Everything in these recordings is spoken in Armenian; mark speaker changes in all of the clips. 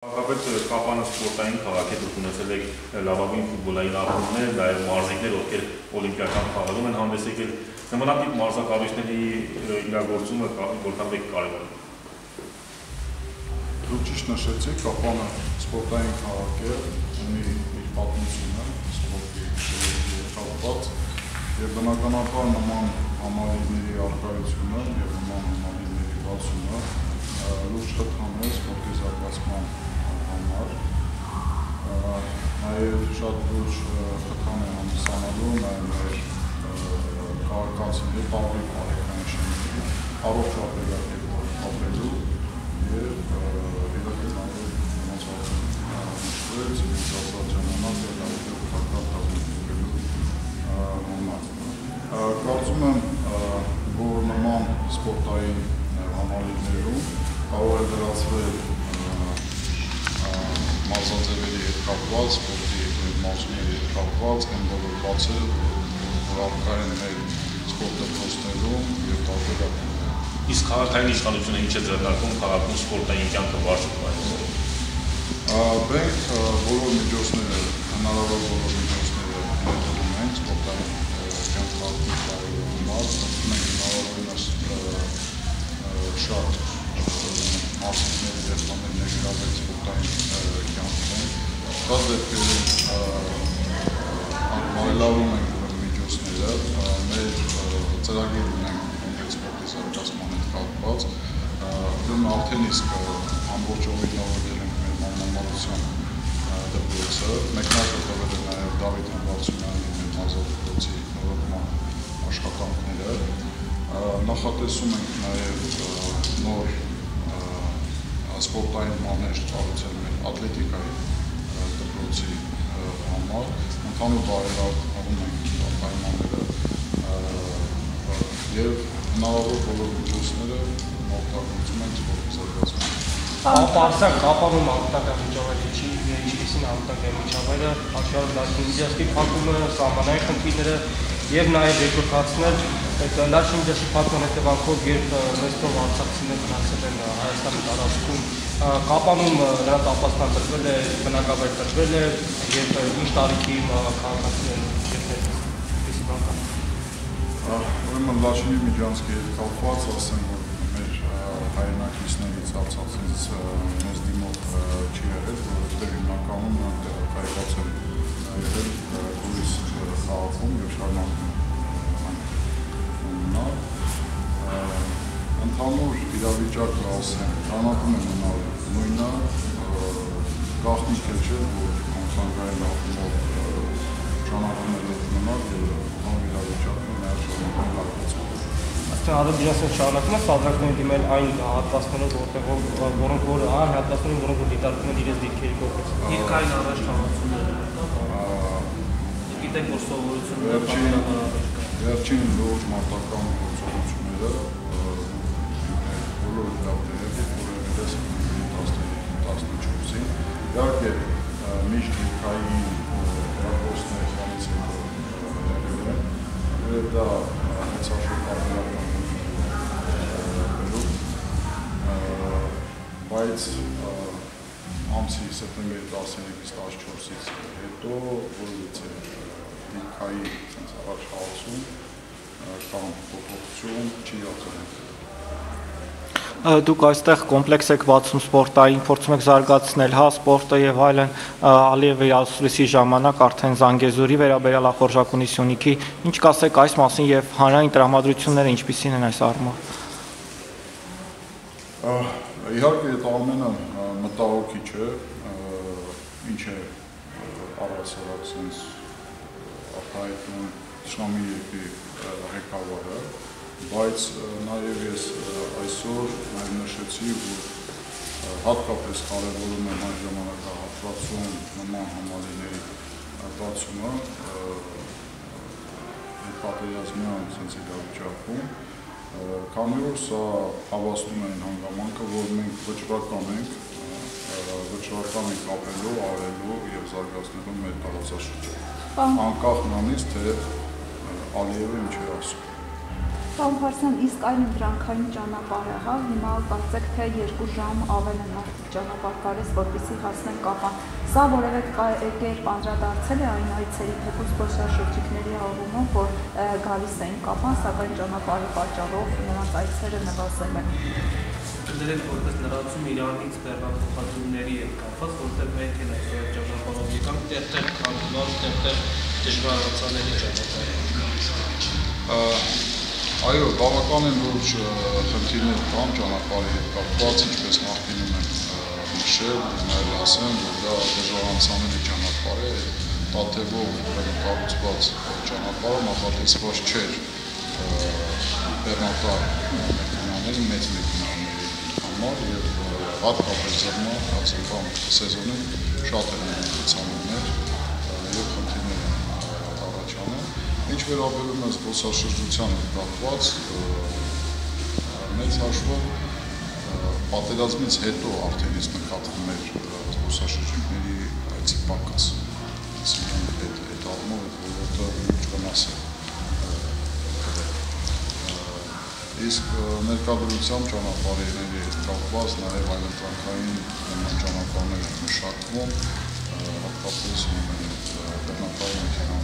Speaker 1: Հակապետ Կապանը սպորտային քաղաք է դուք ունեցել եք լավագույն ֆուտբոլային ակումբներ, նաև մարզիկներ, ովքեր օլիմպիական խաղերում են հանդես եկել։ Նմանատիպ մարզակառույցների իրագործումը որքան մեկ կարևոր է։
Speaker 2: Դուք ճիշտ նշեցիք, Կապանը սպորտային քաղաք է, ունի իր պատմությունը, սպորտի կապված եւ բնականաբար նման համալիրների արկայությունը եւ նման համալիրների բացումը լուրջ խթան է սպորտի զարգացման համար նաև շատ լուրջ խթան է հանդիսանալու նաև մեր քաղաքացիների տարբեր բարեկային շենքերի առողջ ապրելակերպ ապրելու եւ իրոք նաև նշվեց ասած ժամանակ եւ օգտակար դառնալու համար կարծում եմ որ նման սպորտային համալիրներում կարող է դրացվել մարզաձևերի հետ կապված, սպորտի մարզումների հետ կապված, այն բոլոր բացերը, որ առկա են մեր սպորտ դպրոցներում եւ տարբեր ակումբներում։
Speaker 1: Իսկ քաղաքային իշխանությունը ինչ է ձեռնարկում քաղաքում սպորտային կյանքը բարձրացնել։
Speaker 2: Մենք բոլոր մեր ծրագիր ունենք մեր սպորտի զարգացման հետ կապված։ Ուրեմն արդեն իսկ ամբողջովին նորոգել ենք մեր մանրամասնության դպրոցը, մեկնարկը տվել է նաև Դավիթ Համբարձումյանի մեր մարզադպրոցի նորոգման աշխատանքները։ Նախատեսում ենք նաև նոր սպորտային մանեժ կառուցել մեր ատլետիկայի դպրոցի համար ընդհանուր բարելավում ենք պայմանները եւ հնարավոր բոլոր միջոցները օգտագործում ենք սպորտի զարգացման
Speaker 3: Պարսակ կապանում անվտանգ միջավայրը չի ինչպեսին անվտանգ միջավայրը, աշարը դաշնիջաստի փակումը, սահմանային խնդիրները եւ նաեւ երկրորդացնել այդ լաշ միջազգի փակման հետևանքով երբ մեստով արցախցիներ մնացել են Հայաստանի տարածքում կապանում նրանց ապաստան տրվել է, բնակավայր տրվել է եւ ինչ տարիքի քաղաքացիներ
Speaker 2: Լաշինի Միջանցքի հետ կապված ասեմ, որ մեր հայրենակիցներից արցախից մեզ դիմող չի եղել, որովհետեւ հիմնականում նրանք տեղակայված են եղել Գորիս քաղաքում եւ շարունակում նա ընդհանուր իրավիճակը ասեմ, ճանաչում են մնալ նույնը գաղտնիք է չէ, որ կոնֆրանկային ակումբով ճանաչումները մնալ եւ իրավիճակը մեր շրջանում լավացում։
Speaker 3: Այստեղ Ադրբեջանը շարունակում է սադրակներ դիմել այն հատվածներով, որտեղ որոնք որ այն հատվածներում, որոնք որ դիտարկում են իրենց դիրքերի կողմից։
Speaker 4: Երկայն առաջ խաղացումները գիտեք որ սովորությունները
Speaker 2: վերջին լուրջ մարտական գործողությունները բոլոր դեպքերով որևէ 14-ին իհարկե միշտ դիրքային եւ դա հեցաշուտ տարբերական բայց ամսի սեպտեմբերի 13-ից 14-ից հետո որովհետեւ դիրքայի sense առաջ հալսում կամ փոփոխություն չի արձանագրել
Speaker 5: դուք այստեղ կոմպլեքս եք բացում սպորտային, փորձում եք զարգացնել հա սպորտը եւ այլն, Ալիևի ասուլիսի ժամանակ արդեն Զանգեզուրի վերաբերյալ ախորժակունի Սյունիքի, ինչ կասեք այս մասին եւ հանրային տրամադրությունները ինչպիսին են այս առումով։
Speaker 2: Իհարկե այդ ամենը մտահոգիչ է, ինչ է առասարակ sense արտահայտում Շամի երկրի ղեկավարը, բայց նաև ես այսօր նաև նշեցի, որ հատկապես կարևորում եմ այն ժամանակահատվածում նման համալիրների բացումը պատերազմյան sense իրավիճակում, քանի որ սա հավաստում է այն հանգամանքը, որ մենք վճռական ենք վճռական ենք ապրելու, արելու եւ զարգացնելու մեր տարածաշրջանը անկախ նրանից թե Ալիևը ինչ է ասում
Speaker 6: Պարոն Փարսյան, իսկ այլ ընդրանքային ճանապարհը, հա, հիմա կարծեք թե 2 ժամ ավել են մարդիկ ճանապարհ կարես, որպեսզի հասնեն Կապան։ Սա որևէ կերպ անդրադարձել է այն այցերի թեկուզ զբոսաշրջիկների առումով, որ գալիս էին Կապան, սակայն ճանապարհի պատճառով նրանց այցերը նվազել են։
Speaker 4: Դերել որպես լրացում Իրանից տեղափոխությունների հետ կապված, որտեղ մենք են այսօր ճանապարհով եկանք տեղ-տեղ կանգնած, տեղ-տեղ դժվար անցանելի ճանապարհ։
Speaker 2: Այո, բավականին լուրջ խնդիրներ կան ճանապարհի հետ կապված, ինչպես նախկինում եմ նշել, նաև ասեմ, որ դա դժվարանցանելի ճանապարհ է, Տաթևով կառուցված ճանապարհը նախատեսված չէր բեռնատար մեքենաների, մեծ մեքենաների համար եւ հատկապես ձեռնա հացական սեզոնին շատ են ցանումներ եւ խնդիրներ Ինչ վերաբերում է զբոսաշրջությանը կապված, մեծ հաշվով պատերազմից հետո արդեն իսկ նկատվում էր զբոսաշրջիկների այցի պակաս։ Այսինքն այդ այդ առումով այդ ոլորտը լուրջ վնաս է իսկ ներկայությամբ ճանապարհների հետ կապված նաև այլընտրանքային նման ճանապարհներ մշակվում հատկապես բեռնատար մեքենաների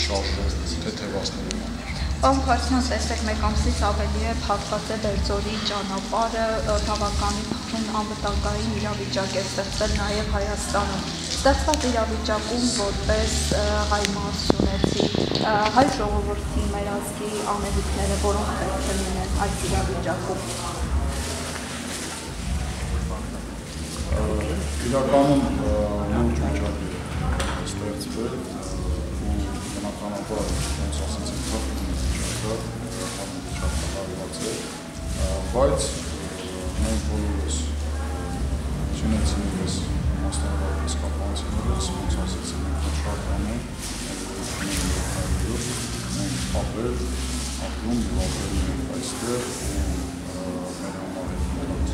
Speaker 2: շարժը թեթևացնելու համար։
Speaker 6: Պարոն Քարսյան, տեսեք, մեկ ամսից ավելի է փակված է Բերձորի ճանապարհը, բավականին փխրուն անվտանգային իրավիճակ է ստեղծել նաև Հայաստանում։ Ստեղծված իրավիճակում որպես հայ մասունեցի հայ ժողովրդի մեր ազգի անելիքները, որոնք պետք է լինեն այդ իրավիճակում։
Speaker 2: Իրականում լուրջ վիճակ է ստեղծվել բնականաբար ոնց թափում չկա, չափահարված է, բայց մենք բոլորս չունեցինպես մասնավորապես կապանցիներս, ոնց ասեցի, մենք շատ բաներ, մենք ապրել, ապրում և ապրել ենք այստեղ ու մեր համար հետ մնաց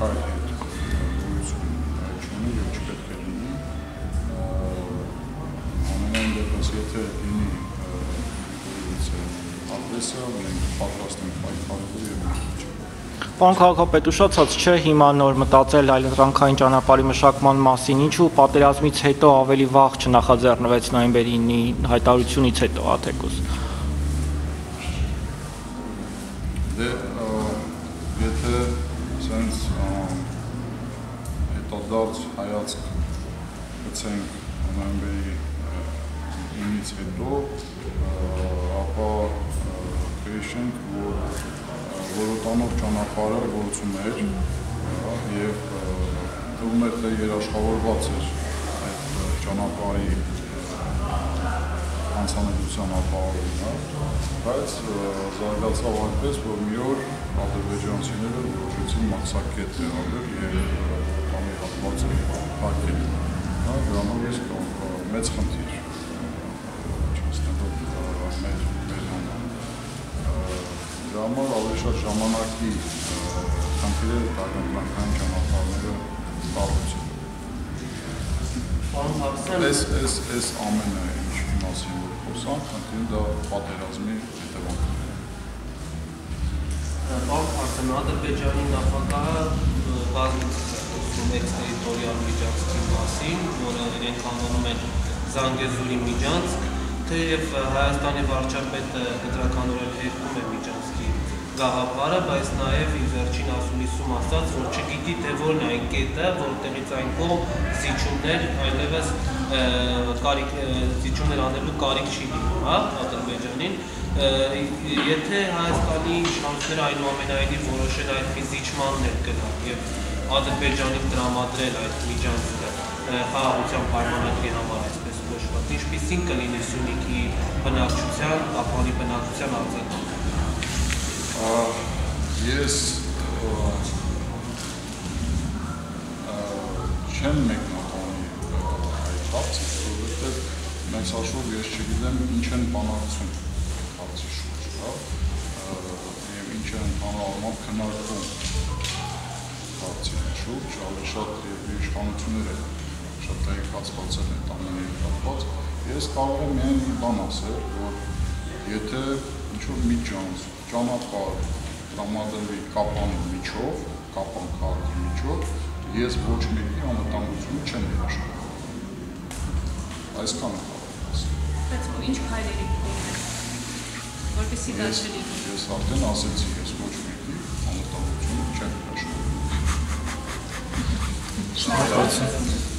Speaker 2: քայլ եթե լինի ագրեսիա, մենք պատրաստ ենք պայքարելու եւ
Speaker 5: Պարոն քաղաքապետ, ուշացած չէ հիմա նոր մտածել այլընտրանքային ճանապարհի մշակման մասին, ինչու պատերազմից հետո ավելի վաղ չնախաձեռնվեց նոյեմբերի 9-ի հայտարարությունից հետո աթեկուս։
Speaker 2: Դե եթե sense հետադարձ հայացք գցենք նոյեմբերի 9-ից հետո ապա քրիշենք, որ որոտանով ճանապարհը գործում էր եւ թվում էր թե երաշխավորված էր այդ ճանապարհի անցանելիության ապահովումը, բայց զարգացավ այնպես, որ մի օր ադրբեջանցիները որոշեցին մաքսակետ տեղադրել եւ տանի հատվածը փակել։ Հա, դրանով իսկ մեծ խնդիր համար ավելի շատ ժամանակի խնդիրը տարբերական ճանապարհները տարածում։
Speaker 4: Պարոն Հարսյան,
Speaker 2: այս այս այս ամենը ինչի մասին որ խոսանք, խնդիրը դա պատերազմի հետևանքն է։
Speaker 4: Պարոն Հարսյան, Ադրբեջանի նախագահը բազմիցս խոսում էքստերիտորիալ միջանցքի մասին, որը իրենք անվանում են Զանգեզուրի միջանցք, թեև Հայաստանի վարչապետը կտրականորեն երկում է միջանցք գաղափարը, բայց նաև իր վերջին ասուլիսում ասաց, որ չգիտի թե որն է այն կետը, որտեղից այն կողմ զիջումներ այլևս կարիք զիջումներ անելու կարիք չի լինում, հա, Ադրբեջանին։ Եթե Հայաստանի իշխանությունները այնուամենայնիվ որոշեն այդ զիջմաններ գնալ եւ Ադրբեջանին տրամադրել այդ միջանցքը խաղաղության պայմանագրի համար այսպես կոչված, ինչպիսին կլինի Սյունիքի բնակչության, Կապանի բնակչության արձագանքը
Speaker 2: ես չեմ մեկնատանի այդ հարցը, որովհետև մեծ հաշվով ես չգիտեմ ինչ են բանակցում հարցի շուրջ, հա, եւ ինչ են հանրահավաք քննարկում հարցի շուրջ, ավելի շատ եւ իշխանությունները շատ տեղեկացված են այդ ամենի կապված։ Ես կարող եմ միայն մի բան ասել, որ եթե ինչ որ միջանց, ճանապարհ տրամադրվի կապան միջով, կապան քաղաքի միջով, ես ոչ մեկի անվտանգությունը չեմ երաշխավորում։ եմ ասել։
Speaker 7: Բայց ինչ քայլերի որպեսի դա
Speaker 2: Ես արդեն ասեցի, ես ոչ մեկի անվտանգությունը չեմ երաշխավորում։
Speaker 5: Շնորհակալություն։